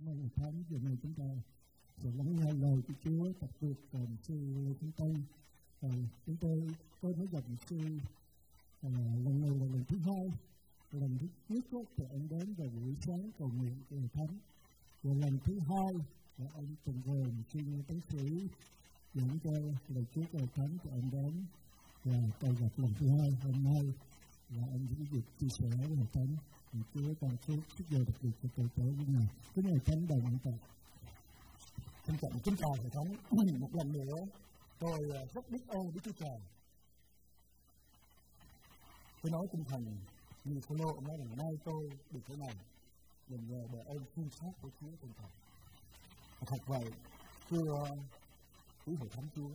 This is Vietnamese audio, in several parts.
Cảm ơn Ngài Thánh giờ này chúng ta sẽ lắng nghe lời của Chúa đặc biệt còn sư Chúng tôi À, chúng tôi tôi mới gặp sư à, lần này là lần thứ hai. Lần thứ nhất đó, thì ông đến vào buổi sáng cầu nguyện cho Ngài Thánh. Và lần thứ hai là ông Trần Gồm xin tấn sĩ dẫn cho lời Chúa cầu Ngài Thánh cho ông đến. Và cầu gặp lần thứ hai hôm nay là ông giữ việc chia sẻ với Ngài Thánh thì Chúa còn phước sức giờ đặc biệt cho tôi tới với Ngài. Cái này Thánh đồng anh ta. Xin trọng kính chào phải Thánh một lần nữa tôi ờ, rất biết ơn với Chúa Trời. Tôi nói tinh thần như cô lô nói rằng nay tôi được thế này là nhờ bởi ơn thương xót của Chúa tinh thần. Thật vậy, thưa quý hội thánh Chúa,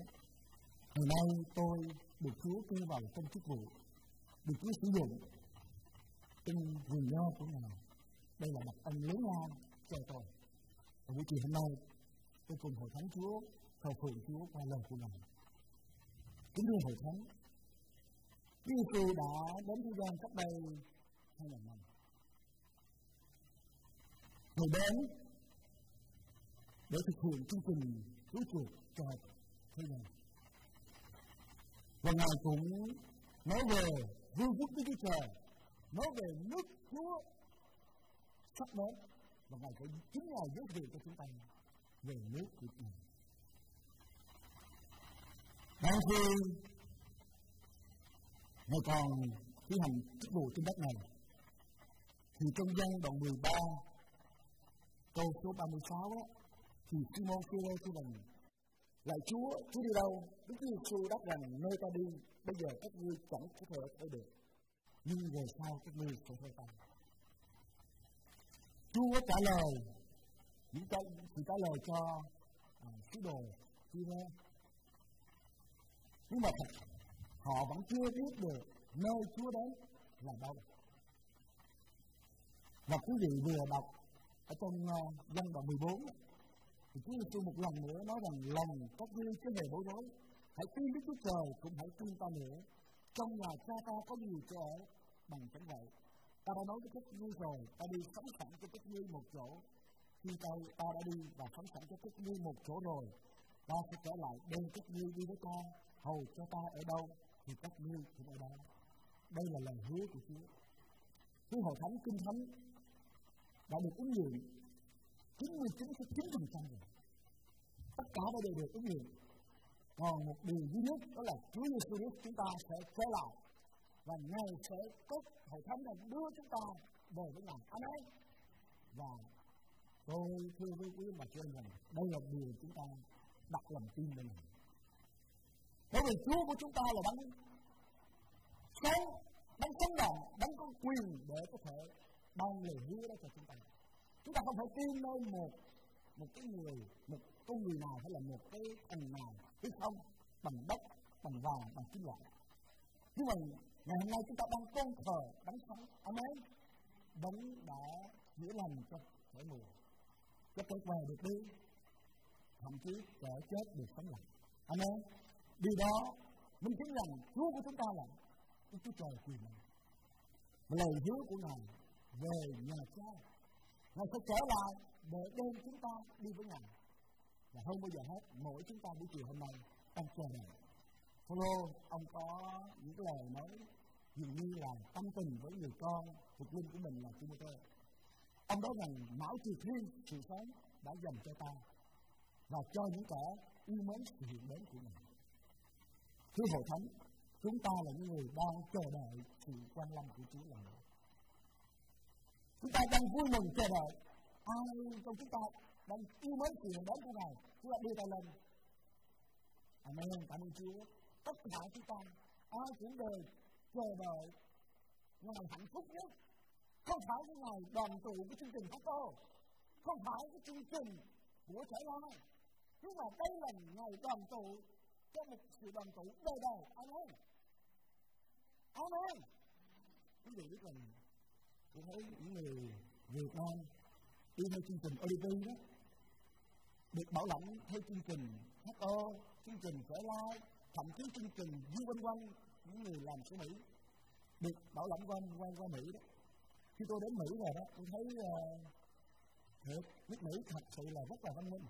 ngày nay tôi được Chúa kêu vào trong chức vụ, được Chúa sử dụng trên vườn nho của Ngài. Đây là mặt ân lớn lao cho tôi. Và buổi chiều hôm nay, tôi cùng hội thánh Chúa thờ phượng Chúa qua lời của Ngài. Kính thưa hội thánh, Chúa Giêsu đã đến thế gian cách đây hai ngàn năm. Người đến để thực hiện chương trình cứu chuộc cho thế gian. Và Ngài cũng nói về vương quốc của Chúa Trời, nói về nước Chúa sắp đến và Ngài phải chính Ngài giới thiệu cho chúng ta về nước của Ngài. Đang khi Ngài còn thi hành chức vụ trên đất này, thì trong dân đoạn 13 câu số 36 á, thì Simon Phêrô thưa rằng lại Chúa Chúa đi đâu Đức Chúa Giêsu đáp rằng, nơi ta đi, bây giờ các ngươi chẳng có thể theo được nhưng về sau các ngươi sẽ theo ta Chúa trả lời. Những câu thì trả lời cho à, sứ đồ khi nghe nhưng mà thật họ vẫn chưa biết được nơi Chúa đến là đâu. Và quý vị vừa đọc ở trong à, uh, văn đoạn 14 thì Chúa Giêsu một lần nữa nói rằng lòng các ngươi chứ hề bối rối. Hãy tin Đức Chúa Trời cũng hãy tin ta nữa. Trong nhà cha ta có nhiều chỗ ở? Bằng chẳng vậy ta đã nói với các ngươi rồi ta đi sống sẵn cho các ngươi một chỗ. Khi ta, ta đã đi và sống sẵn cho các ngươi một chỗ rồi ta sẽ trở lại đem các ngươi đi với ta hầu cho ta ở đâu thì các ngươi cũng ở đó. Đây là lời hứa của Chúa. Chúa hội thánh kinh thánh đã được ứng dụng 99,9% rồi. Tất cả đã đều được ứng dụng còn một điều duy nhất đó là Chúa Giêsu Christ chúng ta sẽ trở lại và Ngài sẽ có hội thánh này đưa chúng ta về với Ngài. Amen. Và tôi thưa với quý bà chị em rằng đây là điều chúng ta đặt lòng tin lên Bởi vì Chúa của chúng ta là đấng sống, đấng sống động, đấng có quyền để có thể ban lời hứa đó cho chúng ta. Chúng ta không phải tin nơi một một cái người, một con người nào hay là một cái thần nào, chứ không bằng đất, bằng vàng, bằng kim loại. Nhưng mà ngày hôm nay chúng ta đang tôn thờ đấng sống, amen. Đấng đã chữa lành cho kẻ mùa, cho kẻ què được đi, thậm chí kẻ chết được sống lại, amen. Điều đó minh chứng rằng Chúa của chúng ta là Đức Chúa Trời quyền năng. Lời hứa của Ngài về nhà cha Ngài sẽ trở lại để đem chúng ta đi với Ngài. Và hơn bao giờ hết, mỗi chúng ta buổi chiều hôm nay đang chờ đợi. Phaolô, ông có những lời nói dường như là tâm tình với người con thuộc linh của mình là Timothy. Ông nói rằng mãi từ thiên sự sống đã dành cho ta và cho những kẻ yêu mến sự hiện đến của mình. Thưa hội thánh, chúng ta là những người đang chờ đợi sự quan lâm của Chúa lần nữa. Chúng ta đang vui mừng chờ đợi ai trong chúng ta đang yêu mến sự hiện đến của Ngài, chúng ta đưa tay lên. Amen, cảm ơn Chúa. Tất cả chúng ta, ai cũng đều chờ đợi ngày hạnh phúc nhất. Không phải cái ngày đoàn tụ của chương trình Pastor, không phải cái chương trình của trẻ lai, nhưng mà đây là ngày đoàn tụ cho một sự đoàn tụ đời đời. anh ơi anh ơi Quý vị biết rằng tôi thấy những người Việt Nam đi theo chương trình ODP đó được bảo lãnh theo chương trình HO, chương trình trẻ lai, thậm chí chương trình du quanh quanh những người làm của Mỹ được bảo lãnh qua qua qua Mỹ đó. Khi tôi đến Mỹ rồi đó, tôi thấy ờ, uh, thiệt nước mỹ thật sự là rất là văn minh.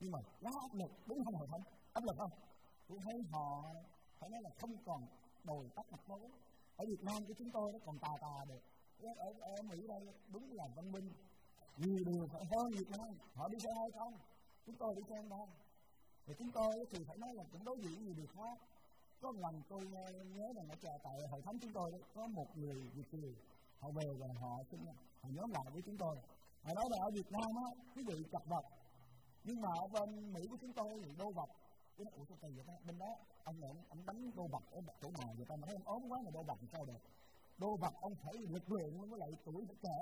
Nhưng mà quá áp lực đúng không hội thánh? Áp lực không? Tôi thấy họ phải nói là không còn đầu tắt mặt mũi. ở Việt Nam của chúng tôi nó còn tà tà được. Ở, ở, ở Mỹ đây đúng là văn minh. Nhiều điều phải hơn Việt Nam. Họ đi xe hơi không? Chúng tôi đi xe đâu thì chúng tôi thì phải nói là cũng đối diện nhiều điều khác có một lần tôi ờ, nhớ là ở chờ tại hội thánh chúng tôi có một người Việt kiều, họ về và họ xin, họ nhóm lại với chúng tôi. Họ nói là ở Việt Nam á quý vị chặt vật. Nhưng mà ở bên Mỹ của chúng tôi thì đô vật cái nó ủa, sao kỳ vậy ta bên đó, ông này ông đánh đô vật ở chỗ nào vậy ta mà thấy ông ốm quá mà đô vật sao được. Đô vật ông phải lực lượng với lại tuổi phải trẻ.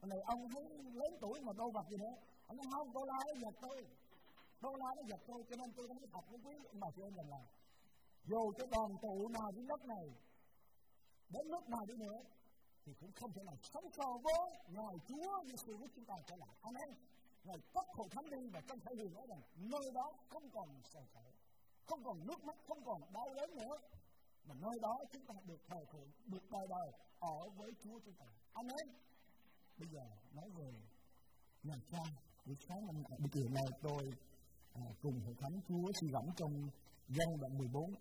Hôm này ông thấy lớn tuổi mà đô vật gì nữa. Ông nói, không, đô la nó giật tôi. Đô la nó giật tôi, cho nên tôi không có thật với quý mà chị em rằng là dù cái đoàn tụ nào đến đất này đến lúc nào đi nữa thì cũng không thể nào sống so với ngài Chúa Giêsu Christ chúng ta trở lại. Amen. Ngài cất hội thánh đi và trong thể hiện nói rằng nơi đó không còn sầu khổ, không còn nước mắt, không còn đau đớn nữa. Mà nơi đó chúng ta được thờ phượng, được đời đời ở với Chúa chúng ta. Amen. Bây giờ nói về nhà cha, buổi sáng năm buổi chiều nay tôi à, cùng hội thánh Chúa suy gẫm trong dân đoạn 14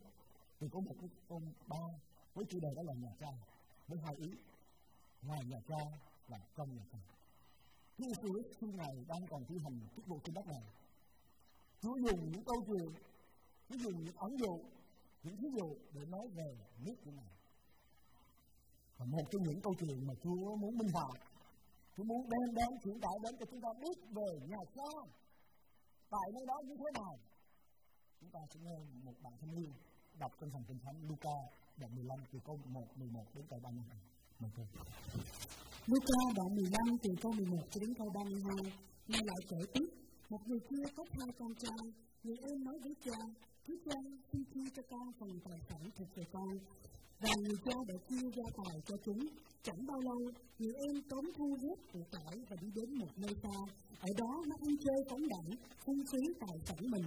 thì có một cái con ba với chủ đề đó là nhà cha với hai ý. Ngoài nhà cha và trong nhà cha Chúa khi Ngài đang còn thi hành chức vụ trên đất này, Chúa dùng những câu chuyện, Chúa dùng những ẩn dụ những ví dụ để nói về nước của Ngài. Và một trong những câu chuyện mà Chúa muốn minh họa, Chúa muốn đem đến chuyển tải đến cho chúng ta biết về nhà cha tại nơi đó như thế nào, chúng ta sẽ nghe một bài thanh niên đọc trong phần kinh thánh Luca đoạn 15 từ câu 1, 11 đến câu 32 mời cô Luca đoạn 15 từ câu 11 cho đến câu 32 nghe lại kể tiếp một người kia có hai con trai người em nói với cha. Thưa cha xin chia cho con phần tài sản thuộc về con. Và người cha đã chia gia tài cho chúng. Chẳng bao lâu người em tóm thu hết của cải và đi đến một nơi xa. Ở đó nó ăn chơi phóng đẳng phung phí tài sản mình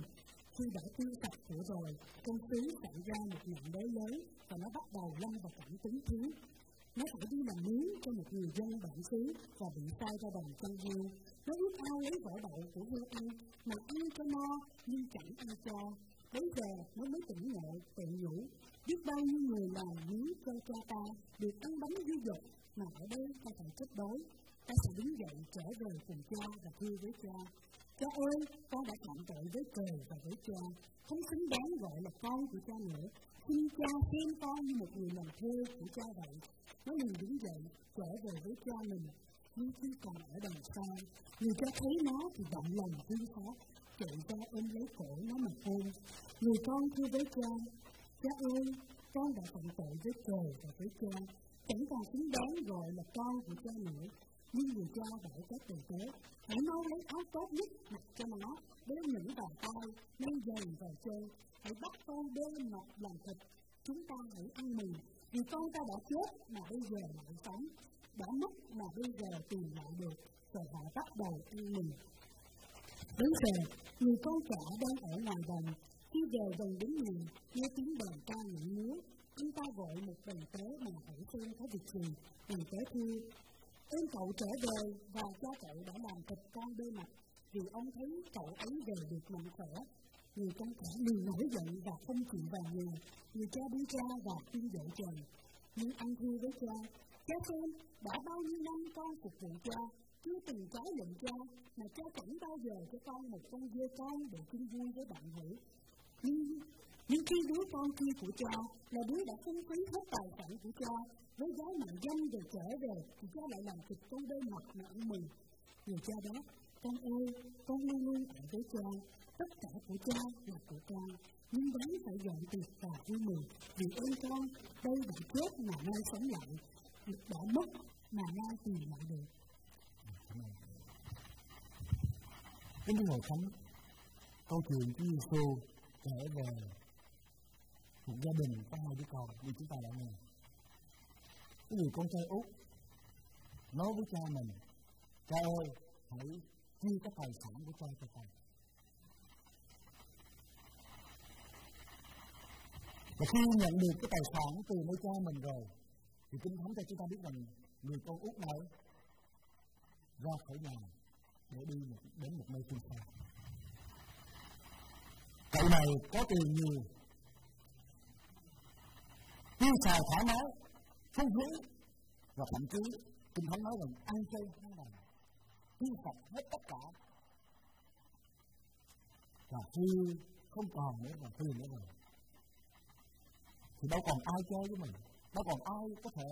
khi đã tiêu sạch của rồi con phí xảy ra một nạn đế lớn và nó bắt đầu lâm vào cảnh tính thiếu nó phải đi làm miếng cho một người dân bản xứ và bị sai ra đồng chăn heo nó ước ao lấy vỏ đậu của vua ăn mà ăn cho no nhưng chẳng ai cho Bây giờ nó mới tỉnh ngộ, tự nhủ, biết bao nhiêu người làm miếng cho cha ta được ăn bánh dư dục mà ở đây ta phải chết đói. Ta sẽ đứng dậy trở về cùng cha và thưa với cha. Cha ơi, con đã phạm tội với trời và với cha, không xứng đáng gọi là con của cha nữa. Xin cha xem con như một người làm thuê của cha vậy. Nó liền đứng dậy, trở về với cha mình. Nhưng khi còn ở đằng xa, người cha thấy nó thì động lòng thương xót, chạy ra ôm lấy cổ nó mà ôm. Người con thưa với cha, cha ơi, con đã phạm tội với trời và với cha, chẳng còn xứng đáng gọi là con của cha nữa. Nhưng người cha bảo các từ tế, hãy mau lấy áo tốt nhất mặc cho nó, đeo những bàn tay, nên giày vào chân, hãy bắt con đeo mọc làm thịt, chúng ta hãy ăn mừng, vì con ta đã chết mà bây giờ lại sống, đã mất mà bây giờ tìm lại được, rồi họ bắt đầu ăn mừng. Đến giờ, người con cả đang ở ngoài đồng, khi về đồng đến nhà, nghe tiếng đàn ca nhảy múa, anh ta gọi một bầy tế mà hỏi xem có việc gì, bầy tế thưa, em cậu trở về và cha cậu đã làm thịt con bê mặt, vì ông thấy cậu ấy về được mạnh khỏe. Người con cả liền nổi giận và không chịu vào nhà, người cha đi ra và khuyên dỗ chồng. Nhưng anh thưa với cha, cha xem, đã bao nhiêu năm con phục vụ cha, chưa từng trái lệnh cha, mà cha chẳng bao giờ cho con một con dê con để chung vui với bạn hữu. Nhưng, nhưng khi đứa con kia của cha là đứa đã phung phí hết tài sản của cha, với giá mạng danh rồi trở về, thì cha lại làm thịt con đôi mặt mà ăn mừng. Người cha đó, con ơi, con luôn luôn ở với cha, tất cả của cha là của con, nhưng đáng phải dọn tiệc và vui mừng, vì ơn con, đây đã chết mà nay sống lại, đã mất mà nay tìm lại được. Kính ngày Thánh, câu chuyện Chúa Giêsu trở về một gia đình có hai đứa con như chúng ta đã nghe. Cái người con trai út nói với cha mình, cha ơi, hãy chia cái tài sản của cha cho con. Và khi nhận được cái tài sản từ nơi cha mình rồi, thì Kinh Thánh cho chúng ta biết rằng người con út này ra khỏi nhà để đi một, đến một nơi phương xa cậu này có tiền nhiều tiêu xài thoải mái, phú phí và thậm chí, kinh thánh nói rằng ăn chơi hăng đàn tiêu sạch hết tất cả. Và khi không còn nữa là tiền nữa rồi, thì đâu còn ai chơi với mình, đâu còn ai có thể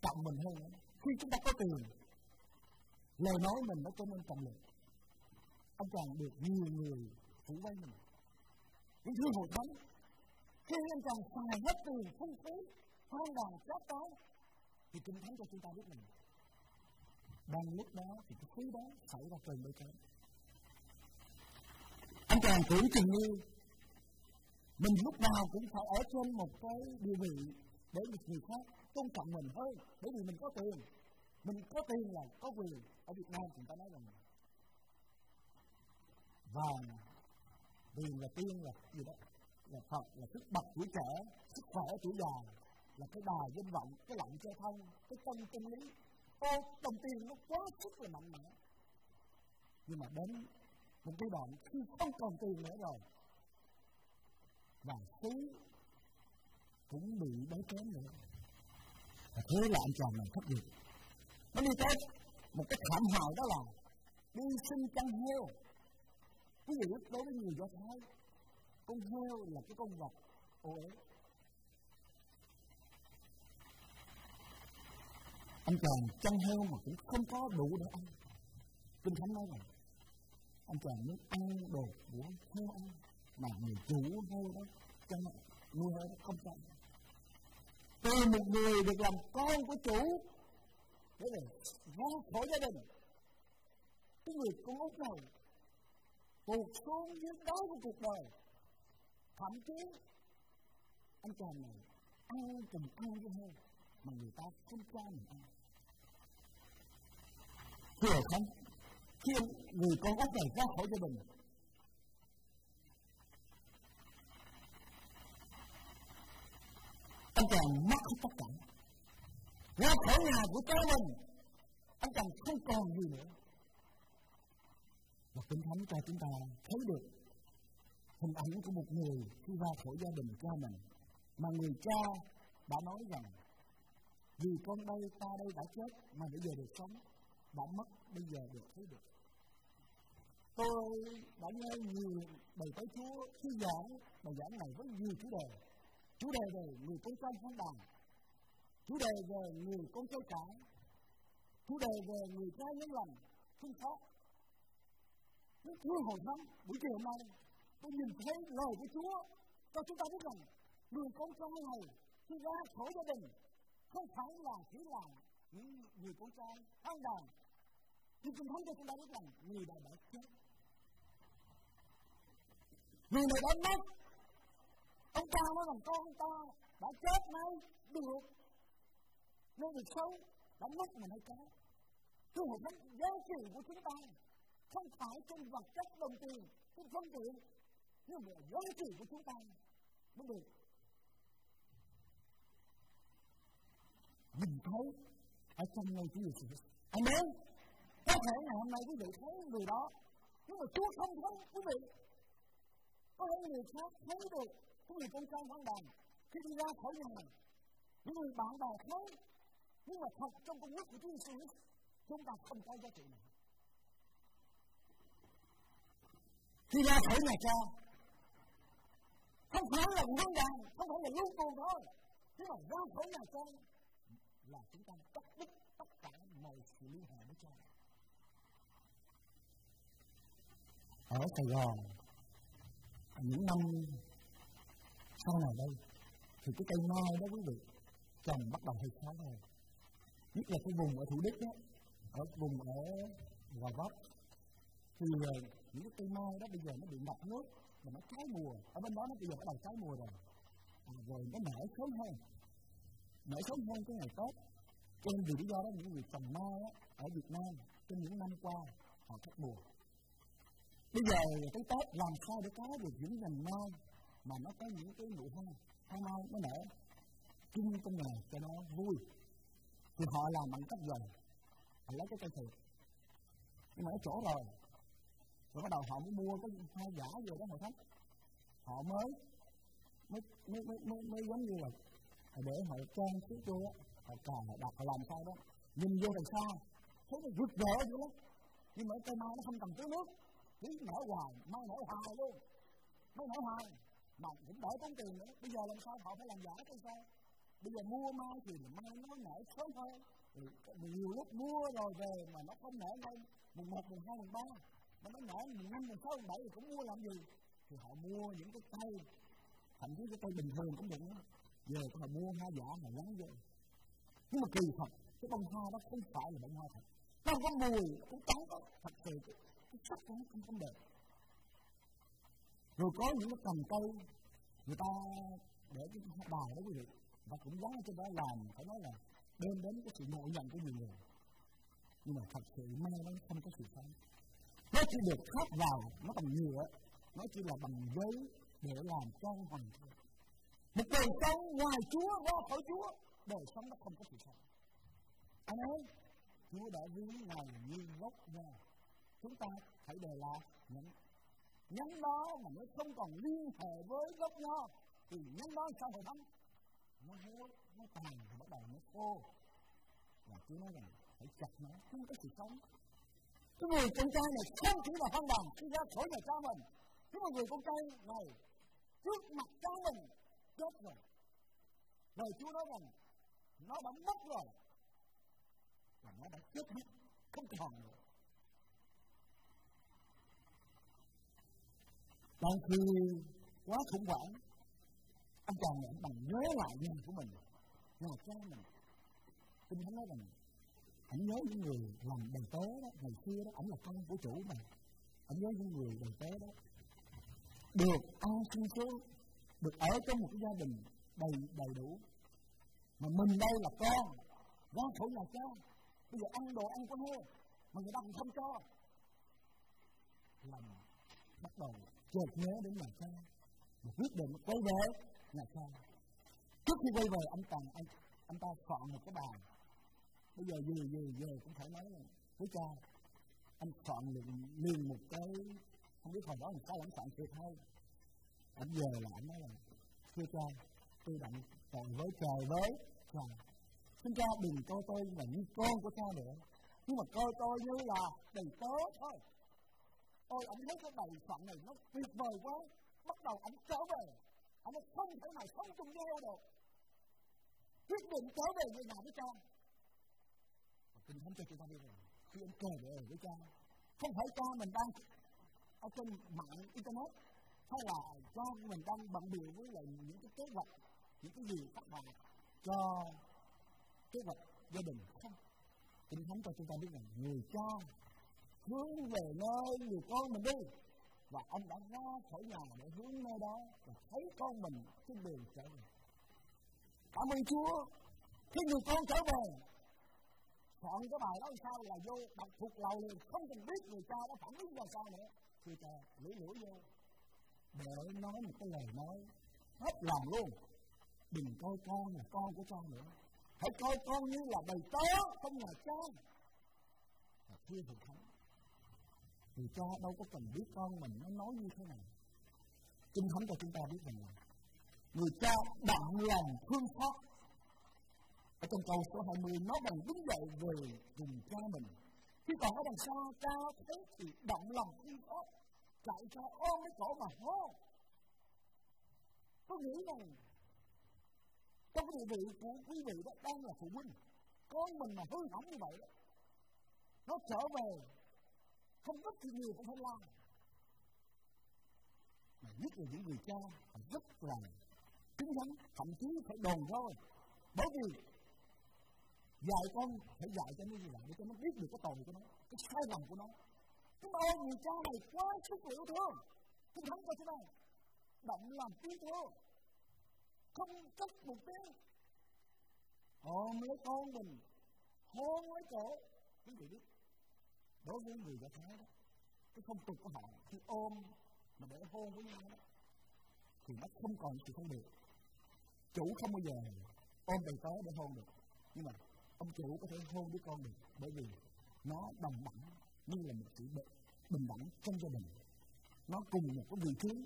trọng mình hơn nữa. Khi chúng ta có tiền, lời nói mình nó trở nên trọng lực. Ông chàng được nhiều người phủ vây mình. Những thứ hội thánh khi anh chàng xài hết tiền không phí hoang đàn chót cái. Thì kinh thánh cho chúng ta biết rằng, đang lúc đó thì cái khí đó xảy ra cơn mới cháy anh chàng tưởng chừng như mình lúc nào cũng phải ở trên một cái địa vị để được người khác tôn trọng mình hơn bởi vì mình có tiền. Mình có tiền là có quyền. Ở Việt Nam chúng ta nói rằng, vàng tiền là tiên là gì đó là Phật, là sức bậc tuổi trẻ sức khỏe tuổi già là cái đài danh vọng, cái lặng giao thông, cái tâm tâm lý. Ô, đồng tiền nó quá sức là mạnh mẽ. Nhưng mà đến một cái đoạn khi không còn tiền nữa rồi, và xứ cũng bị đói kém nữa. Và thế là anh chàng này thất nghiệp. Nó đi tới một cái thảm hại đó là đi sinh chăn heo. Quý vị đối với người do thái con heo là cái con vật. Ô uế anh chàng chăn heo mà cũng không có đủ để ăn. Kinh thánh nói rằng, anh chàng muốn ăn đồ của heo ăn mà người chủ heo đó chăn nuôi heo đó không cho từ một người được làm con của chủ để rồi ra khỏi gia đình. Cái người con út này cuộc xuống dưới đó của cuộc đời thậm chí, anh chàng này ăn cùng ăn với heo mà người ta không cho mình ăn hiểu không khi người con út này ra khỏi gia đình. Anh chàng mất hết tất cả. Ra khỏi nhà của cha mình, anh chàng không còn gì nữa. Và kinh thánh cho chúng ta thấy được hình ảnh của một người khi ra khỏi gia đình cha mình, mà người cha đã nói rằng, vì con đây, ta đây đã chết, mà bây giờ được sống, đã mất, bây giờ được thấy được. Tôi đã nghe nhiều bài tới Chúa, khi giảng, bài giảng này với nhiều chủ đề. Chủ đề về người con trai phán đàn chủ đề về người con trai cả, chủ đề về người cha nhân lành thương xót những thứ hồi thắng buổi chiều hôm nay tôi nhìn thấy lời của Chúa. Cho chúng ta biết rằng người con trai này khi ra khỏi gia đình không phải là chỉ là những người con trai an đàn. Nhưng kinh thánh cho chúng ta biết rằng người đã đã chết. Người này đã mất. Ông ta nói rằng con ta đã chết nay được. Nên được sống đã mất mà nay chết. Thưa hội thánh, giá trị của chúng ta không phải trên vật chất đồng tiền, trên phương tiện, nhưng mà giá trị của chúng ta mới được nhìn thấy ở trong ngay Chúa Giêsu. Amen. Có thể ngày hôm nay quý vị thấy người đó, nhưng mà Chúa không thấy quý vị. Có thể người khác thấy được cái người con trai văn đàn khi đi ra khỏi nhà. Những người bạn bè thấy, nhưng mà thật trong công đức của Chúa Giêsu chúng ta không có giá trị này. Khi ra khỏi nhà cha, không phải là văn đàn, không phải là lưu tù thôi, chứ mà vô khổ nhà con là chúng ta cắt đứt tất cả mọi sự liên hệ với cha. Ở Sài Gòn những năm sau này đây thì cái cây mai đó quý vị trồng bắt đầu hơi khó rồi. Nhất là cái vùng ở thủ đức đó ở vùng ở gò vấp thì ờ, những cái cây mai đó bây giờ nó bị ngập nước và nó trái mùa ở bên đó nó bây giờ bắt đầu trái mùa rồi. À, rồi nó nở sớm hơn. Nở sớm hơn cái ngày tết. Cho nên vì lý do đó những người trồng mai á, ở Việt Nam trong những năm qua họ thất mùa bây giờ tới Tết làm sao để có được những nhành mai mà nó có những cái nụ hoa hoa mai nó nở. Chung trong ngày cho nó vui. Thì họ làm bằng cách gì họ lấy cái cây thiệt nhưng mà ở chỗ rồi rồi bắt đầu họ mới mua cái hai giả về đó mà thấy họ mới mới mới mới, mới, mới giống như là để họ trang trí vô họ cài họ đặt họ làm sao đó nhìn vô đằng xa thấy nó rực rỡ vậy lắm nhưng mà cây mai nó không cần tưới nước chỉ nở hoài mai nở hoài luôn. Mai nở hoài mà cũng đỡ tốn tiền nữa. Bây giờ làm sao họ phải làm giả cây sao bây giờ mua mai thì mai nó nở sớm hơn. Nhiều lúc mua rồi về mà nó không nở ngay mùng một mùng hai mùng ba mà nó nổi mùng năm mùng sáu mùng bảy thì cũng mua làm gì? Thì họ mua những cái cây thậm chí cái cây bình thường cũng được nữa. Về họ mua hoa giả mà gắn vô. Nhưng mà kỳ thật, cái bông hoa đó không phải là bông hoa thật. Nó không có mùi, cũng trắng đó thật sự, cái sắc của nó không không đẹp. Rồi có những cái cành cây, người ta để cái bài đó quý vị và cũng gắn trên đó làm, phải nói là đem đến cái sự ngộ nhận của nhiều người. Nhưng mà thật sự may mắn không có sự sống nó chỉ được khắc vào, nó bằng nhựa, nó chỉ là bằng giấy để làm trang hoàng. Thôi một đời sống ngoài Chúa ra khỏi Chúa, đời sống nó không có sự sống anh em Chúa đã ví ngày như gốc nho chúng ta hãy đề là những nhánh đó mà nó không còn liên hệ với gốc nho thì nhánh đó sao hội thánh nó héo nó tàn bắt đầu nó khô. Và Chúa nói rằng phải chặt nó, không có sự sống cái người con trai này không chỉ là văn bằng khi ra khỏi nhà cha mình. Cái mà người con trai này trước mặt cha mình, chết rồi. Lời Chúa nói rằng, nó đã mất rồi, và nó đã chết mất không còn nữa. Đang khi quá khủng hoảng anh chàng này bằng nhớ lại nhà của mình, nhà cha mình. Kinh thánh nói rằng anh nhớ những người làm đầy tớ đó ngày xưa đó ảnh là con của chủ mà. Anh nhớ những người đầy tớ đó. Được an sinh số, được ở trong một cái gia đình đầy đầy đủ. Mà mình đây là con ra khỏi nhà cha. Bây giờ ăn đồ ăn của heo mà người ta cũng không cho. Làm bắt đầu chợt nhớ đến nhà cha và quyết định quay về nhà cha. Trước khi quay về anh tàng anh anh ta chọn một cái bàn bây giờ về về về cũng phải nói với cha, anh chọn được liền một cái, không biết hồi đó làm sao anh chọn thiệt hay anh về là anh nói là thưa cha, tôi đặng còn với trời với trời xin cha đừng coi tôi là như con của cha nữa, nhưng mà coi tôi như là đầy tớ thôi. Ôi anh thấy cái đầy phận này nó tuyệt vời quá. Bắt đầu anh trở về anh không thể nào sống chung nhau được. Quyết định trở về về nhà với cha kinh thánh cho chúng ta biết rằng khi ông trở về với cha, không phải cha mình đang ở trên mạng internet, hay là cha mình đang bận bịu với lại những cái kế hoạch, những cái gì các bạn cho kế hoạch gia đình không? Kinh thánh cho chúng ta biết rằng người cha hướng về nơi người con mình đi, và ông đã ra khỏi nhà để hướng nơi đó và thấy con mình trên đường trở về. Cảm ơn Chúa, khi người con trở về chọn cái bài đó sao là vô đọc thuộc lầu liền, không cần biết người cha đã phản ứng ra sao nữa. Thì cha, lũ lũ vô. Để nói một cái lời nói hết lòng luôn. Đừng coi con là con của cha nữa. Hãy coi con như là bầy tớ trong nhà cha. Và kia thì không thì cha đâu có cần biết con mình nó nói như thế nào kinh thánh cho chúng ta biết rằng là người cha đặng lòng thương xót ở trong câu số 20 nó bằng đứng dậy về cùng cha mình. Khi còn ở đằng xa, cha thấy thì động lòng thương ớt. chạy ra ôm cái cổ mà hô. Có nghĩ rằng, trong cái địa vị của quý vị đó, đang là phụ huynh con mình mà hư hỏng như vậy đó, nó trở về, không rất thì nhiều cũng phải lo. Mà nhất là những người cha rất là cứng rắn, thậm chí phải đồn thôi. Bởi vì dạy con phải dạy cho nó như vậy để cho nó biết được cái tội của nó cái sai lầm của nó. Chúng ta ơi người cha này quá sức liệu thương. Kinh thánh cho thế này động làm tiếng thương không cách một tiếng ôm ờ, lấy con mình hôn lấy cổ quý vị biết. Đối với người đã thái đó cái không tục của họ khi ôm mà để hôn với nhau đó thì nó không còn sự không được, chủ không bao giờ ôm đầy tớ để hôn được. Nhưng mà ông chủ có thể hôn đứa con được bởi vì nó đồng đẳng, như là một sự bình đẳng trong gia đình. Nó cùng một cái vị trí.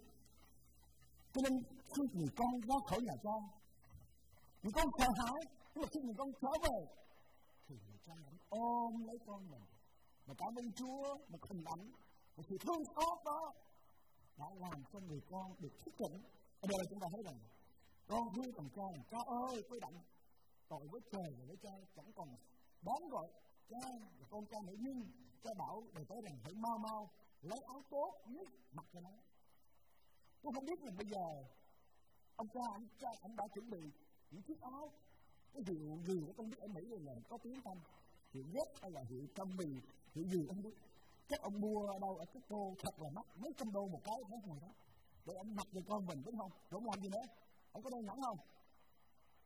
Cho nên, khi người con ra khỏi nhà cha người con sợ hãi, nhưng mà khi người con trở về, thì người cha vẫn ôm lấy con mình. Và cảm ơn Chúa một hình ảnh một sự thương xót đó, đã làm cho người con được thức tỉnh. Ở đây chúng ta thấy rằng, con thương thằng cha cha ơi, tôi đặng tội với trời và với cha, chẳng còn đón gọi cha và con cha nữa, nhưng cha bảo đời tới rằng hãy mau mau lấy áo tốt nhất mặc cho nó. Tôi không biết là bây giờ ông cha ông cha ông đã chuẩn bị những chiếc áo, cái hiệu gì đó không biết ở mỹ là có tiếng không? Hiệu nhất hay là hiệu trong mì hiệu gì không biết chắc ông mua ở đâu ở cái cô thật là mắc, mấy trăm đô một cái, mấy hồi đó, để ông mặc cho con mình, đúng không? Đúng làm gì nữa? Ông có đeo nhẫn không?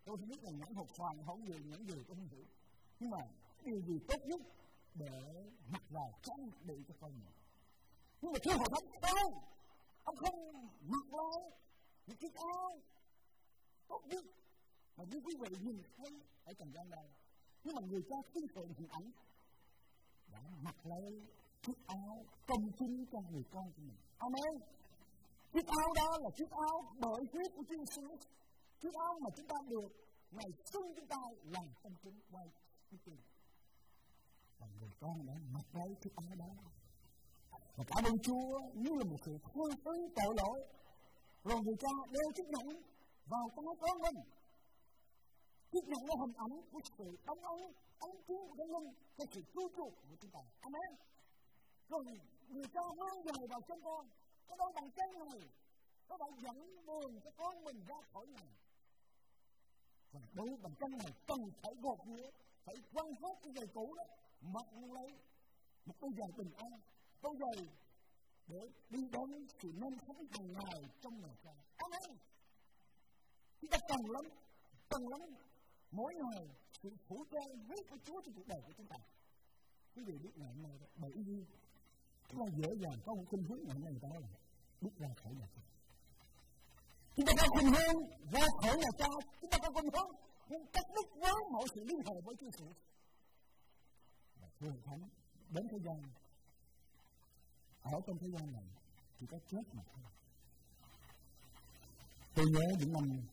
Tôi không biết là nhãn hột xoàn không gì những gì tôi không hiểu. Nhưng mà điều gì tốt nhất để mặc vào trang bị cho con mình? Nhưng mà thưa hội thánh không ông không mặc vào những chiếc áo tốt nhất mà những quý vị nhìn thấy ở trần gian đây. Nhưng mà người cha tin tưởng hình ảnh đã mặc lấy chiếc áo công chính cho người con của mình. Amen. Chiếc áo đó là chiếc áo bởi huyết của Chúa Giêsu chiếc ơn mà chúng ta được, ngày xưng chúng ta làm công chính quay với Chúa và người con đã mặc lấy chiếc áo đó. Và cảm ơn Chúa, như là một sự thương phí tội lỗi rồi người cha đeo chiếc nhẫn vào tay con mình. Chiếc nhẫn là hình ảnh của sự ấm ấm ấn cứu của linh, cho sự cứu chuộc của chúng ta. Amen. Rồi, người cha mang giày vào trong con cái đôi bàn chân này nó đã dẫn đường cho con mình ra khỏi nhà và đối bằng chân này cần phải gột rửa phải quăng hết cái giày cũ đó mặc lấy. Một đôi giày bình an đôi giày để đi đến sự nên sống hàng ngày trong ngày cha. Amen. Chúng ta cần lắm cần lắm mỗi ngày sự phủ trang huyết của Chúa trong cuộc đời của chúng ta. Quý vị biết ngày hôm nay đó, bởi vì chúng ta dễ dàng có một kinh hướng ngày hôm nay người ta nói ra khỏi nhà chúng ta có khuynh hướng ra khỏi nhà cha, chúng ta có khuynh hướng nhưng cắt đứt với mọi sự liên hệ với Chúa Giêsu và thưa thánh đến thế gian. Ở trong thế gian này, chỉ có chết mà thôi. Tôi nhớ những năm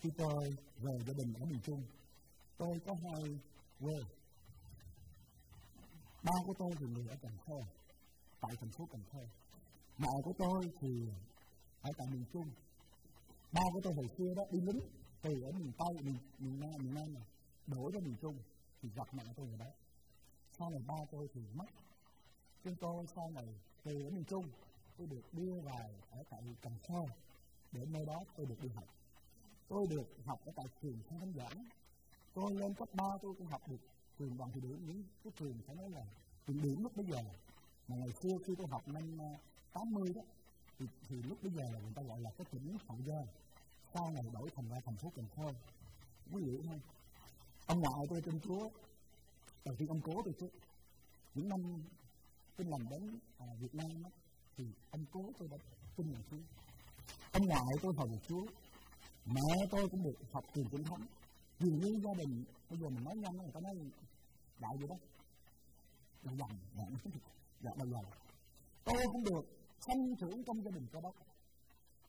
khi tôi về gia đình ở miền Trung, tôi có hai quê. Ba của tôi thì người ở Cần Thơ, tại thành phố Cần Thơ. Mẹ của tôi thì ở tại miền Trung ba của tôi hồi xưa đó, đi lính, từ ở miền Tây, miền miền Nam miền Nam này đổ ra miền Trung, thì gặp mẹ tôi ở đó sau này ba tôi thì mất. Chúng tôi sau này từ ở miền Trung, tôi được đưa vào ở tại Cần Thơ, để nơi đó tôi được đi học. Tôi được học ở tại trường Thanh Thánh Giảng. Tôi lên cấp ba tôi cũng học được trường đoàn thị điểm, những cái trường phải nói là trường điểm lúc bây giờ. Mà ngày xưa khi tôi học năm ờ, 80 đó thì, thì lúc bây giờ là người ta gọi là cái tỉnh Hậu Giang sau này đổi thành ra thành phố Cần Thơ quý vị không? Ông ngoại tôi tên Chúa. Đầu tiên ông cố tôi chứ những năm tôi làm đến à, Việt Nam đó, thì ông cố tôi đã tin lành Chúa. Ông ngoại tôi hầu được Chúa. Mẹ tôi cũng được học trường kinh thánh. Dường như gia đình bây giờ mình nói nhanh người ta nói đại gì đó? Là dòng đạo dạ là dòng tôi cũng được sanh trưởng trong gia đình có đất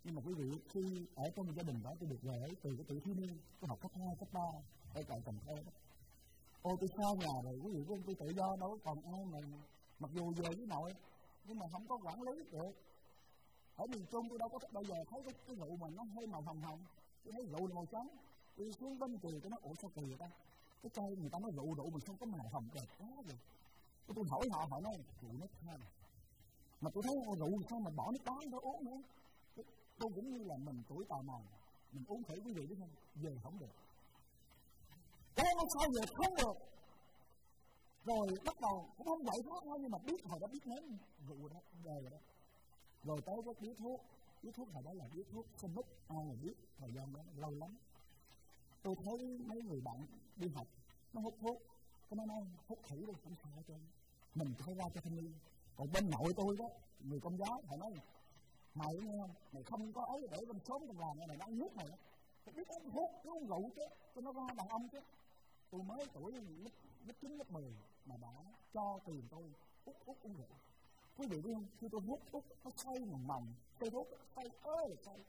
nhưng mà quý vị khi ở trong gia đình đó tôi được về từ cái tuổi thiếu niên tôi học cấp hai cấp ba ở tại cần thơ đó. Ô tôi xa nhà rồi quý vị tôi tự do đâu còn ai mà mặc dù về với nội nhưng mà không có quản lý được ở miền trung tôi đâu có bao giờ thấy cái, cái rượu mà nó hơi màu hồng hồng. Tôi thấy rượu màu trắng. Tôi xuống bên kỳ tôi nói ủa sao kỳ vậy ta? Cái cây người ta nói rượu rượu mà không có màu hồng đẹp quá rồi tôi hỏi họ họ nói rượu nó than mà tôi thấy rượu sao mà bỏ nước đá nó uống nữa. Tôi cũng như là mình tuổi tò mò, mình uống thử quý vị biết không về không được. Cái nó sao về không được? Rồi bắt đầu, cũng không dạy thuốc thôi nhưng mà biết hồi đó biết ném rượu đó về rồi đó. Rồi tới cái điếu thuốc điếu thuốc hồi đó là điếu thuốc không hút ai mà biết, thời gian đó lâu lắm. Tôi thấy mấy người bạn đi học, nó hút thuốc, cái nó nói, hút thử đi không sao hết trơn. Mình phải ra cho thanh niên còn bên nội tôi đó, người công giáo phải nói mày nghe mày không có ấy để trong sớm trong làng này đang nước mày phải biết uống thuốc cứ uống rượu chứ, cho nó ra đàn ông chứ. Tôi mới tuổi lớp lớp chín, lớp mười mà đã cho tiền tôi út út uống rượu. Quý vị biết không? Khi tôi hút út, nó say mà mầm tôi hút say ơi là say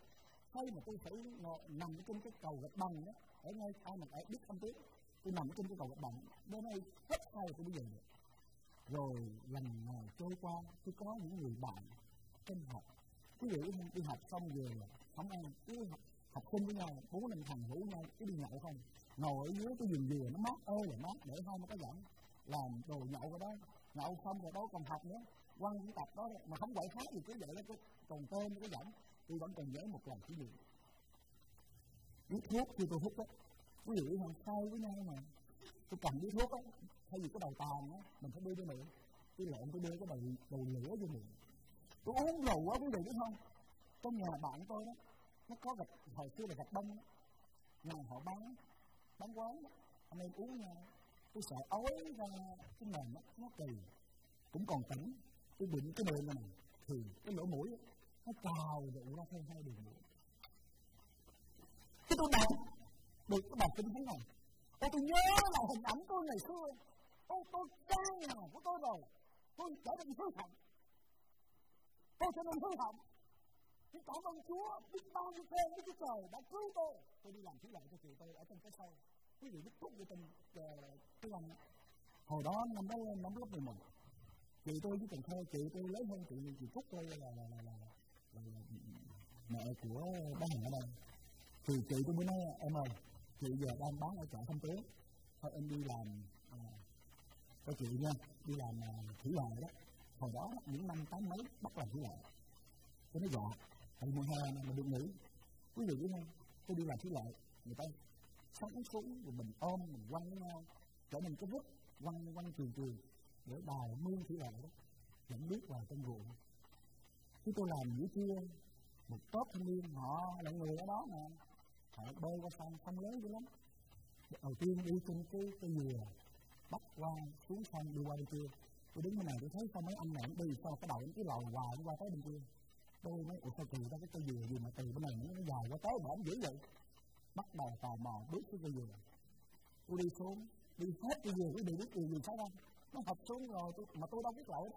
say mà tôi phải ngồi nằm trên cái cầu gạch bằng đó. Ở ngay ai mà ở biết không biết tôi nằm trên cái cầu gạch bằng. Đến nay hết say tôi bây giờ được rồi lần ngày trôi qua tôi có những người bạn trên học quý vị không đi học xong về không ăn cứ học, học sinh với nhau bố năm thằng hữu nhau cứ đi nhậu không. Ngồi ở dưới cái giường dừa nó mát ơi là mát để không nó có giận làm đồ nhậu cái đó nhậu xong rồi đó còn học nữa. Quăng cũng tập đó mà không gọi khác thì cứ vậy đó còn tên cái giận tôi vẫn còn nhớ một lần cái gì biết thuốc khi tôi hút á cứ vị không say với nhau mà tôi cầm biết thuốc á thay vì cái đầu tàn á, mình phải đưa cho miệng tôi lộn tôi đưa cái đầu đầu lửa cho miệng. Tôi uống rượu quá quý vị biết không? Trong nhà bạn tôi đó, nó có gạch hồi xưa là gạch đông nhà họ bán bán quán anh em uống nhau. Tôi sợ ói ra cái nền nó nó kỳ cũng còn tỉnh. Tôi định cái đường này thì cái lỗ mũi nó cào rượu ra thêm hai đường mũi cái tôi đọc được cái bài kinh thánh này. Ô tôi nhớ lại hình ảnh tôi ngày xưa. Tôi, tôi can nhà của tôi rồi. Tôi trở nên hư hỏng. Tôi trở nên hư hỏng. Tôi cảm ơn Chúa biết bao nhiêu khen với Chúa Trời đã cứu tôi. Tôi đi làm thứ lại cho chị tôi ở trong cái sâu, Quý vị biết thúc về tình ờ, cái lần Hồi đó năm đó năm lớp 11 Chị tôi với Cần Thơ, chị tôi lấy hơn chị, chị Phúc tôi là, là, là, là, là, là mẹ của bác Hằng ở đây. Thì chị tôi mới nói em ơi chị giờ đang bán ở chợ Thanh Tiến thôi em đi làm à, chị nha đi làm ờ, thủy lợi đó. Hồi đó những năm tám mấy bắt làm thủy lợi tôi nói dạ tại mùa hè mà được nghỉ quý vị biết không tôi đi làm thủy lợi người ta sắm xuống rồi mình ôm mình quăng với nhau. Trở mình cái vứt quăng quăng trường trường để đào mương thủy lợi đó. Dẫn nước vào trong ruộng. Khi tôi làm buổi trưa một tốt thanh niên họ là người ở đó mà. Họ bơi qua sông sông lớn dữ lắm. Đầu tiên đi trên cái cái dừa bắt qua xuống sông đi qua bên kia. Tôi đứng bên này tôi thấy sao mấy anh này đi sao cái đầu cái lầu hoài qua tới bên kia. Tôi mới ủa sao kỳ ra cái cây dừa gì mà từ bên này nó dài qua tới mà dữ vậy? Bắt đầu tò mò bước cái cây dừa. Tôi đi xuống đi hết cây dừa cái bị biết cây gì sao không? Nó học xuống rồi tôi, mà tôi đâu biết lỗi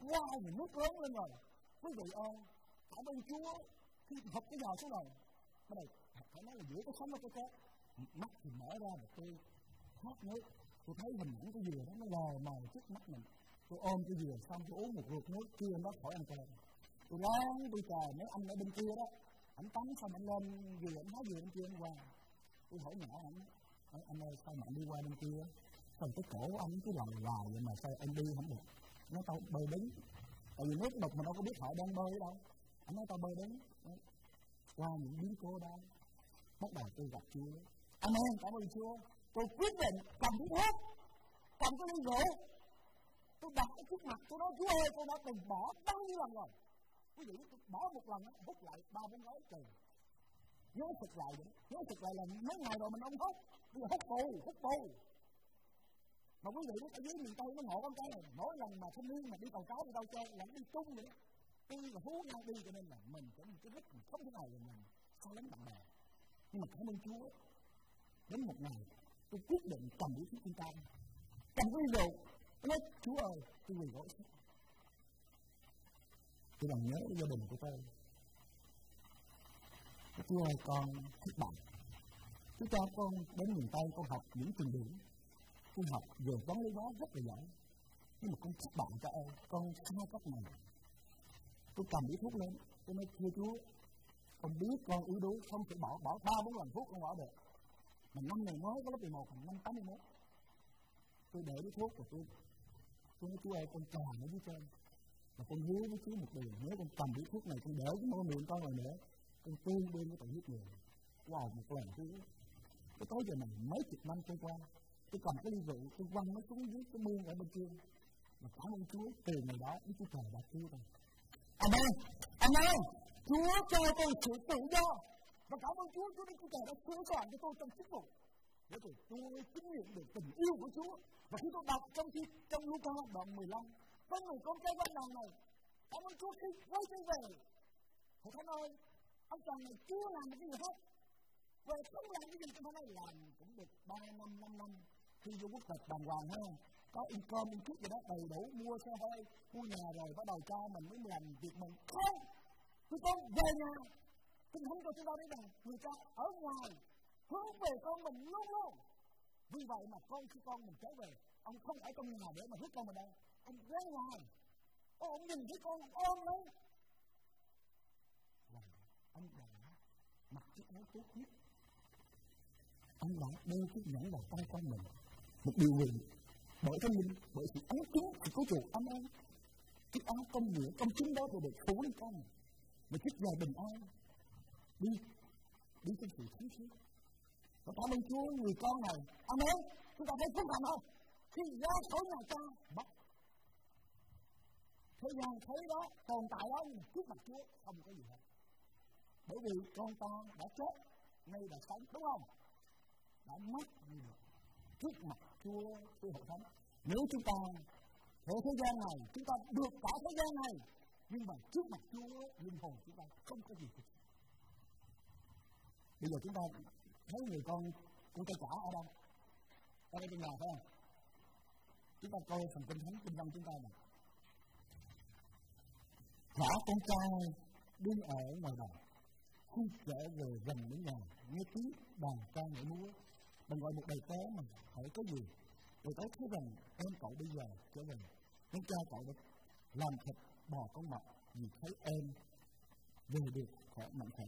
wow mình nước lớn lên rồi. Quý vị ơi cảm ơn chúa khi học cái giò xuống này bắt đầu phải nói là giữa cái sống và cái chết mắt thì mở ra mà tôi thoát nước tôi thấy hình ảnh cái dừa đó nó lờ mờ trước mắt mình. Tôi ôm cái dừa xong tôi uống một ruột nước kia nó khỏi ăn cơm tôi láng tôi chờ mấy anh ở bên kia đó anh tắm xong anh lên dừa anh hái dừa bên kia anh qua. Tôi hỏi nhỏ anh anh ơi, sao mà anh đi qua bên kia? Xong cái cổ anh cứ lòi hoài vậy mà sao anh đi không được? Nó tao bơi đứng. Tại vì nước đục mà đâu có biết họ đang bơi đâu. Anh nói, tao bơi đứng. Qua những biến cố đó, bắt đầu tôi gặp Chúa. Em cảm ơn Chúa tôi quyết định cầm cái thuốc, cầm cái ly rượu. Tôi đặt cái trước mặt tôi nói Chúa ơi tôi đã từng bỏ bao nhiêu lần rồi. Quý vị tôi bỏ một lần hút lại ba bốn gói trời nhớ thực lại vậy, nhớ thực lại là mấy ngày rồi mình không hút bây giờ hút bù hút bù mà quý vị biết ở dưới miền tây nó ngộ con cái này. Mỗi lần mà thanh niên mà đi tàu cá đi đâu chơi là đi chung vậy. Đi và hú nhau đi cho nên là mình cũng cái cái mình không thế nào là mình so lánh bạn bè. Nhưng mà cảm ơn Chúa, đến một ngày tôi quyết định cầm cái chiếc ta cầm cái rượu tôi nói Chúa ơi, tôi quỳ gối tôi còn nhớ gia đình của tôi. Chúa ơi, con thất bại Chúa cho con đến miền Tây con học những trường điển. Con học về toán lý hóa rất là giỏi. Nhưng mà con thất bại cho ơi, Con xa cách này Tôi cầm điếu thuốc lên, Tôi nói, thưa Chúa, con biết con yếu đuối, không thể bỏ bỏ ba bốn lần thuốc con bỏ được mà năm này mới có lớp 11 một, năm 81 tôi để cái thuốc của tôi tôi nói, chú ơi, con trà nó với trên mà con hứa với chú một điều, nếu con cầm cái thuốc này, con để cái môi miệng con rồi nữa, con tương đương với tội giết người wow, một lần thứ cái tới giờ này mấy chục năm trôi qua, tôi cầm cái ly rượu, tôi quăng nó xuống dưới cái mương ở bên kia. Mà cảm ơn Chúa, từ ngày đó Đức Chúa Trời đã cứu tôi. Anh ơi Chúa cho tôi sự tự do và cảm ơn Chúa Chúa Đức Chúa Trời đã sửa soạn cho tôi trong chức vụ để rồi tôi kinh nghiệm được tình yêu của Chúa. Và khi tôi đọc trong khi trong Luca đoạn 15 có người con trai ban đầu này, cảm ơn Chúa khi quay trở về. Thầy Thánh ơi, ông chàng này chưa làm cái gì hết. Về không làm cái gì cho hôm nay làm cũng được ba năm năm năm. Khi vô quốc tịch đàng hoàng ha, có income in chút gì đó đầy đủ, mua xe hơi, mua nhà rồi bắt đầu cho mình mới làm việc mình. Không! Chúng con về nhà kinh thánh của chúng ta biết rằng người ta ở ngoài hướng về con mình luôn luôn vì vậy mà con khi con mình trở về ông không ở trong nhà để mà hút con mình đâu ông ra ngoài ông nhìn thấy con ôm lấy ông đã mặc chiếc áo tốt nhất ông đã đeo chiếc nhẫn vào tay con mình một điều gì bởi cái mình bởi sự ấn chứng sự cứu chuộc anh em chiếc áo công nghĩa công chính đó rồi được phủ lên con một chiếc giày bình an đi. Đi trong sự thánh khiết và cảm ơn Chúa, người con này. Amen. Chúng ta thấy phúc hạnh không? Khi ra khỏi nhà cha, bắt. Thế gian thấy đó, tồn tại đó, nhưng trước mặt Chúa không có gì hết. Bởi vì con ta đã chết, nay đã sống, đúng không? Đã mất gì được trước mặt Chúa Chúa hội thánh. Nếu chúng ta ở thế gian này, chúng ta được cả thế gian này, nhưng mà trước mặt Chúa, linh hồn chúng ta không có gì hết bây giờ chúng ta thấy người con con trai cả ở đâu? Ở đây trong nhà phải không? Chúng ta coi phần kinh thánh kinh văn chúng ta này cả con trai đứng ở ngoài đồng khi trở về gần đến nhà. Nghe tiếng đàn ca nhảy múa mình gọi một đầy tớ mà hỏi có gì? Đầy tớ thấy rằng em cậu bây giờ trở về. Nên cha cậu đã làm thịt bò con mập vì thấy em về được khỏe mạnh khỏe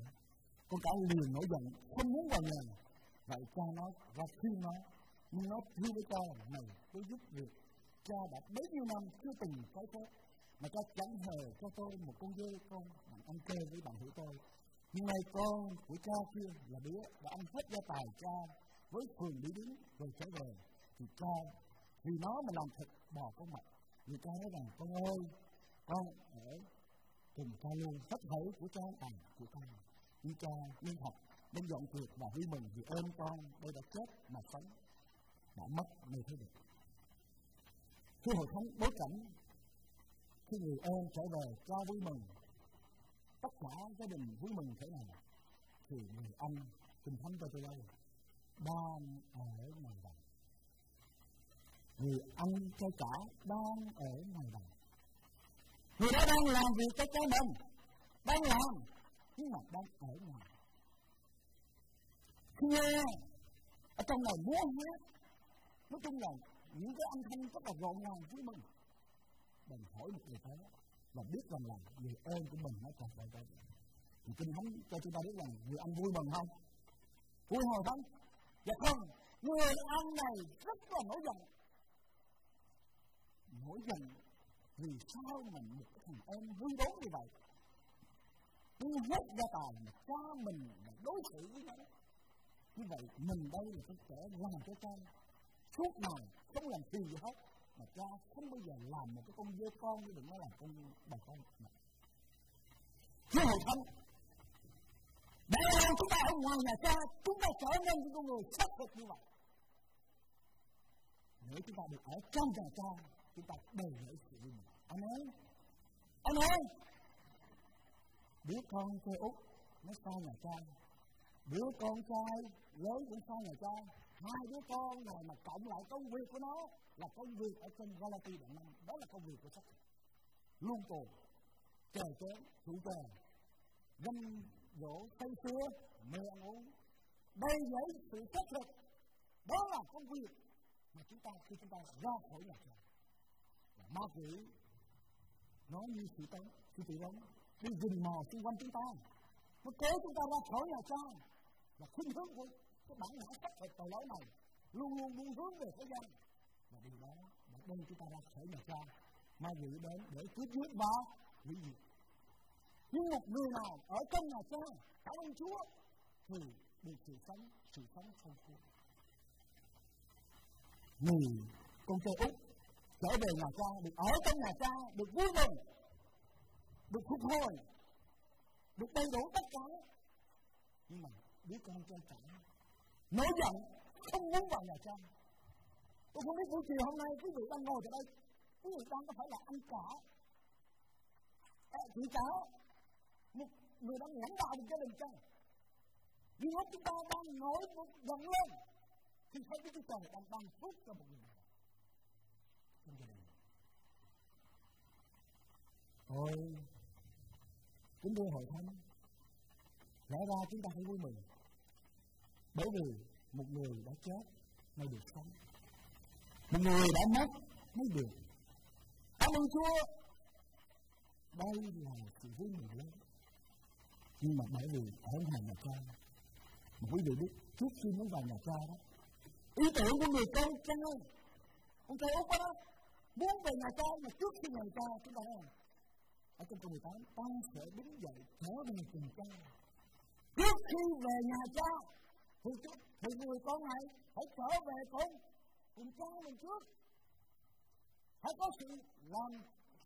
con cái liền nổi giận, không muốn vào nhà. Vậy cha nó và khuyên nó nhưng nó thưa với cha này tôi giúp việc cha đã bấy nhiêu năm chưa từng cái phép, mà cha chẳng hề cho tôi một con dê con bằng ăn chơi với bạn hữu tôi. Nhưng nay con của cha kia là đứa đã ăn hết gia tài cha với phường lý đứng rồi trở về. Thì cha, vì nó mà làm thịt bò con mặt vì cha nói rằng, con ơi, con ở cùng cha luôn hết thảy của cha tài của con như cha, như học nên dọn việc và vui mừng vì ơn con đây đã chết mà sống, đã mất người thế được khi hội thánh bối cảnh, khi người ơn trở về cho vui mừng, tất cả gia đình vui mừng thế nào thì người anh kinh thánh cho tôi đây đang ở ngoài đồng người anh trai cả đang ở ngoài đồng người đó đang làm việc cho cha mình, đang làm nhưng mà đang ở ngoài. Nghe, ở trong này múa hát. Nói chung là những cái âm thanh rất là rộn ràng với mình. Mình hỏi một người thế và biết rằng là người ơn của mình nó còn phải đây thì kinh thánh cho chúng ta biết rằng người anh vui mừng không? Vui hồi không? Dạ không. Người anh này rất là nổi giận. Nổi giận vì sao mình một cái thằng em vui đốn như vậy? Đi hết gia tài mà cha mình mà đối xử với nó. Như vậy mình đây là cái kẻ làm cho cha. Suốt ngày không làm gì gì hết, mà cha không bao giờ làm một cái con dê con chứ đừng nói là con bà con. Chứ hồi Thánh, Để làm chúng ta ở ngoài nhà cha, Chúng ta trở nên những con người xác thực như vậy. Nếu chúng ta được ở trong nhà cha, Chúng ta đều lấy sự mình anh ấy anh Amen Đứa con trai út Nó xa nhà cha. Đứa con trai lớn cũng xa nhà cha. Hai đứa con này mà cộng lại công việc của nó là công việc ở trên Galati đoạn năm đó là công việc của sách luôn tồn chờ chén chủ tề, ganh dỗ say xưa mê ăn uống. Đây lấy sự xác thực. Đó là công việc mà chúng ta khi chúng ta ra khỏi nhà trời ma quỷ nó như sự tấn sự tự đóng đi rình mò xung quanh chúng ta. Nó kéo chúng ta ra khỏi nhà cha. Và khuynh hướng của cái bản ngã sắc thịt tội lỗi này. Luôn luôn muốn hướng về thế gian. Và điều đó đã đem chúng ta ra khỏi nhà cha. Mà dự đến để cướp giết và hủy diệt. Nhưng một người nào ở trong nhà cha, cảm ơn Chúa, thì được sự sống sự sống không phú người con trai út trở về nhà cha, được ở trong nhà cha, được vui mừng được phục hồi được đầy đủ tất cả. Nhưng mà đứa con trông trả nổi giận không muốn vào nhà cha. Tôi không biết buổi chiều hôm nay quý vị đang ngồi tại đây quý vị đang có phải là anh cả? À, chị cả một người đang lãnh đạo một gia đình chăng nhưng hết chúng ta đang nổi một giận lên thì thấy cái Chúa Trời đang ban phước cho một người? Nào trong gia đình. Ôi, kính thưa hội thánh, lẽ ra chúng ta phải vui mừng. Bởi vì một người đã chết mới được sống. Một người đã mất mới được. Cảm ơn Chúa. Đây là sự vui mừng lớn. Nhưng mà bởi vì ở ngoài nhà cha, mà quý vị biết trước khi muốn vào nhà cha đó, ý tưởng của người con trai, con trai út đó, muốn về nhà cha mà trước khi nhà cha chúng ta ở trong câu 18 ta sẽ đứng dậy trở về cùng cha. Trước khi về nhà cha thì, thì người con này phải trở về cùng cùng cha mình trước. Phải có sự làm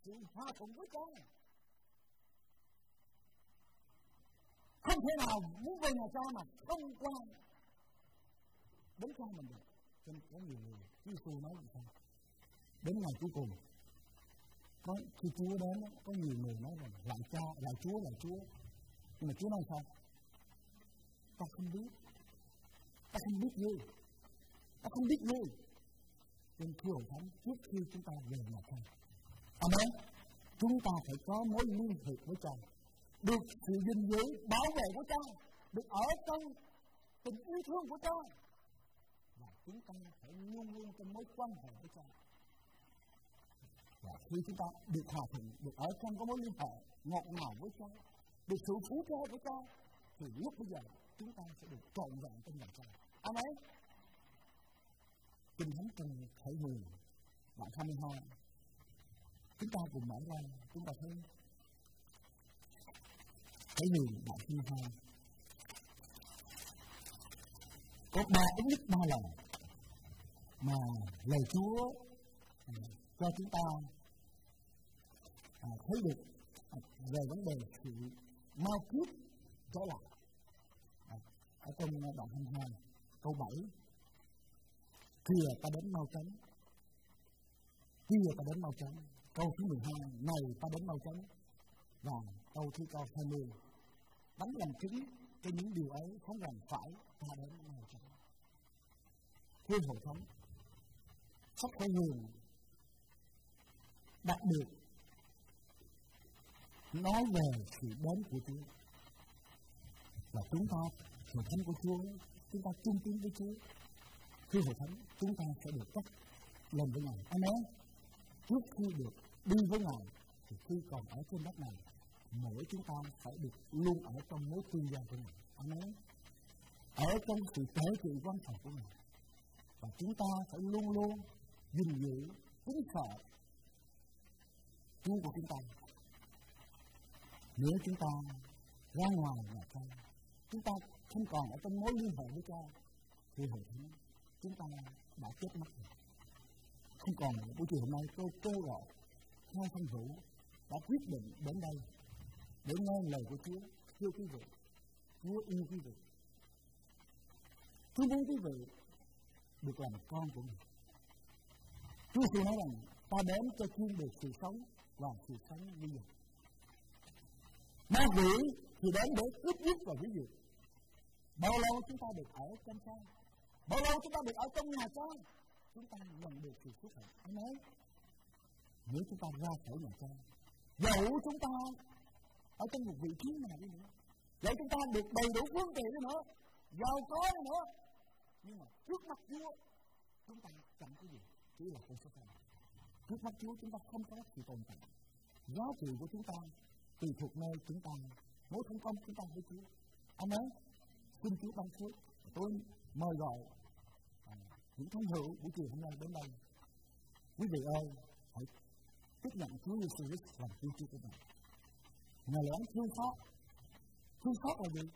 sự hòa cùng với cha. Không thể nào muốn về nhà cha mà không qua đến cha mình được. Cho nên có nhiều người Chúa nói gì sao đến ngày cuối cùng có, khi Chúa đến có nhiều người nói rằng lại cha lại Chúa lại Chúa. Nhưng mà Chúa nói sao? Ta không biết. Ta không biết gì ta không biết gì nên thưa hội thánh, trước khi chúng ta về nhà cha amen. Chúng ta phải có mối liên hệ với cha. Được sự gìn giữ, bảo vệ của cha. Được ở trong tình yêu thương của cha. Và chúng ta phải luôn luôn trong mối quan hệ với cha và khi chúng ta được hòa thuận được ở trong có mối liên hệ ngọt ngào với cha được sự phú cho của cha, thì lúc bây giờ chúng ta sẽ được trọn vẹn trong nhà cha. Anh ấy kinh thánh trong khởi nguồn đoạn 22 chúng ta cùng mở ra, chúng ta thấy khởi nguồn đoạn 22 có ba ứng nhất ba lần mà lời Chúa cho chúng ta à, thấy được à, về vấn đề sự mau cướp trở lại à, ở trong đoạn 22 câu 7 kia ta đến mau chóng kia ta đến mau chóng. Câu thứ 12 này ta đến mau chóng. Và câu thứ câu 20 đánh làm chứng cho những điều ấy không làm phải ta đến mau chóng. Thưa hội thống sắp khởi nguồn đặc biệt. Nói về sự đến của Chúa. Và chúng ta hội thánh của Chúa, chúng ta chung tín với Chúa. Khi hội thánh, chúng ta sẽ được cắt lần với Ngài. Amen. Trước khi được đi với Ngài, thì khi còn ở trên đất này, mỗi chúng ta phải được luôn ở trong mối tương giao của Ngài. Amen. Ở trong sự trở trị quan trọng của Ngài. Và chúng ta phải luôn luôn gìn giữ, kính sợ Chúa của chúng ta. Nếu chúng ta ra ngoài nhà cha chúng ta không còn ở trong mối liên hệ với cha, thì hồi thánh chúng ta đã chết mất rồi. Không còn nữa. Buổi chiều hôm nay tôi kêu gọi hai thân hữu đã quyết định đến đây để nghe lời của Chúa. Thưa quý vị, Chúa yêu quý vị. Chúa muốn quý vị được làm con của mình. Chúa xin nói rằng, ta đến cho chuyên được sự sống và sự sống bây giờ. Ma quỷ thì đến để cướp giết và hủy diệt bao lâu chúng ta được ở trong cha bao lâu chúng ta được ở trong nhà cha chúng ta nhận được sự phước hạnh. Amen nếu chúng ta ra khỏi nhà cha dẫu chúng ta ở trong một vị trí nào đi nữa, dẫu chúng ta được đầy đủ phương tiện đi nữa, giàu có đi nữa, nhưng mà trước mặt Chúa, chúng ta chẳng có gì chỉ là con số không trước mắt Chúa chúng ta không có sự tồn tại. Giá trị của chúng ta tùy thuộc nơi chúng ta, mối thành công chúng ta với Chúa. Anh ấy xin Chúa ban phước. Tôi mời gọi à, những thân hữu buổi chiều hôm nay đến đây. Quý vị ơi, hãy tiếp nhận Chúa Giêsu Christ làm Chúa Chúa của mình. Ngài lãnh thương xót thương xót là gì?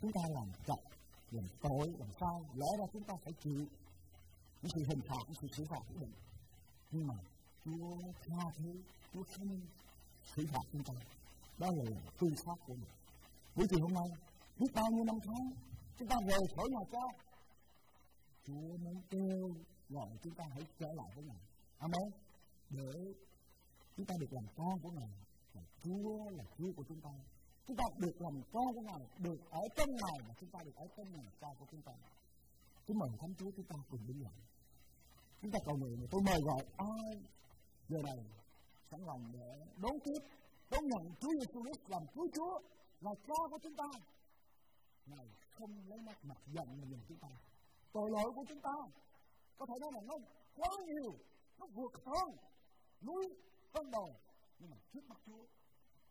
Chúng ta làm chậm làm tội làm sai lẽ ra chúng ta phải chịu những sự hình phạt những sự xử phạt của mình. Nhưng mà Chúa tha thứ, Chúa không xử phạt chúng ta. Đó là phương pháp của mình. Buổi chiều hôm nay, biết bao nhiêu năm tháng chúng ta rời khỏi nhà cha, Chúa muốn kêu gọi chúng ta hãy trở lại với Ngài. Amen. Để chúng ta được làm con của Ngài và Chúa, là Chúa của chúng ta. Chúng ta được làm con của Ngài, được ở trong Ngài, và chúng ta được ở trong nhà cha của chúng ta. Chúng mời Thánh Chúa chúng ta cùng đứng dậy chúng ta cầu nguyện tôi mời gọi ai giờ này sẵn lòng để đón tiếp, đón nhận Chúa Giêsu Christ làm cứu Chúa là cha của chúng ta. Ngài không lấy mắt mặt giận mà nhìn chúng ta. Tội lỗi của chúng ta có thể nói là nó quá nhiều, nó vượt hơn núi hơn đồi. Nhưng mà trước mắt Chúa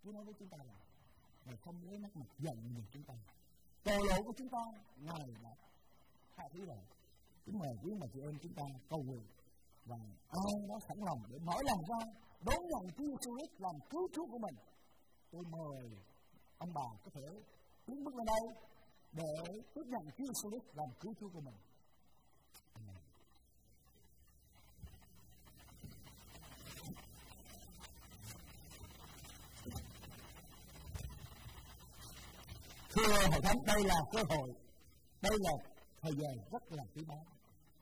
Chúa nói với chúng ta là Ngài không lấy mắt mặt giận nhìn chúng ta. Tội lỗi của chúng ta, Ngài đã tha thứ rồi kính mời quý bà chị em chúng ta cầu nguyện và ai nó sẵn lòng để mở lòng ra đón nhận Chúa Giêsu Christ làm cứu Chúa của mình. Tôi mời ông bà có thể tiến bước lên đây để tiếp nhận Chúa Giêsu Christ làm cứu Chúa của mình. Thưa Hội Thánh, đây là cơ hội, đây là thời gian rất là quý báu.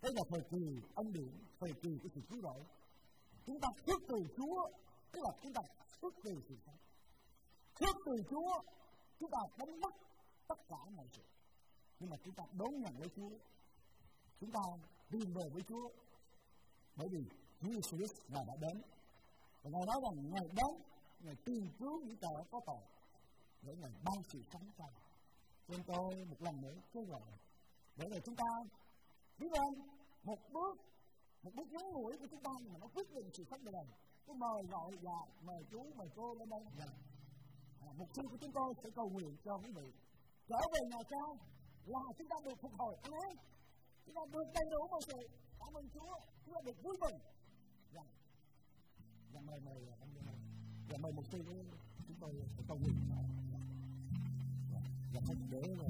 thế là thời kỳ ân điển, thời kỳ của sự cứu rỗi. Chúng ta xuất từ Chúa, tức là chúng ta xuất từ sự sống. Xuất từ Chúa, chúng ta đánh mất tất cả mọi sự. Nhưng mà chúng ta đón nhận lấy Chúa. Chúng ta tìm về với Chúa. Bởi vì Chúa Jesus Christ Ngài đã đến. Và Ngài nói rằng Ngài đến, Ngài tìm cứu những kẻ có tội để Ngài ban sự sống. Cho nên tôi một lần nữa kêu gọi để rồi chúng ta biết ơn một bước một bước ngắn ngủi của chúng ta mà nó quyết định sự sống đời tôi mời gọi và mời chú mời cô lên đây. Và à, mục tiêu của chúng tôi sẽ cầu nguyện cho quý vị. Trở về nhà cha là chúng ta được phục hồi amen chúng ta được đầy đủ mọi sự. Cảm ơn chúa. Chúng ta được vui mừng. Và và mời mời ông và mời mục tiêu chúng tôi sẽ cầu nguyện. Và không để rồi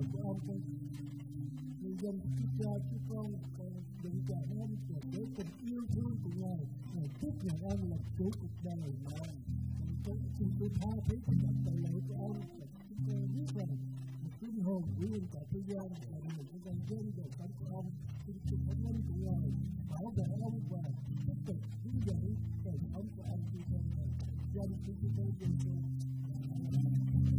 đời của ông thôi nhân dân Chúa Cha Chúa Con còn để dạy ông và với tình yêu thương của Ngài Ngài tiếp nhận ông là chủ cuộc đời mà chúng tôi tha thứ cho nhận tội lỗi của ông và chúng tôi biết rằng một linh hồn của nhân cả thế gian là một cái con dân đời cảm của ông xin chúc thánh linh của Ngài bảo vệ ông và tiếp tục hướng dẫn đời sống của ông trên con đường dân chúng tôi dân Hallelujah.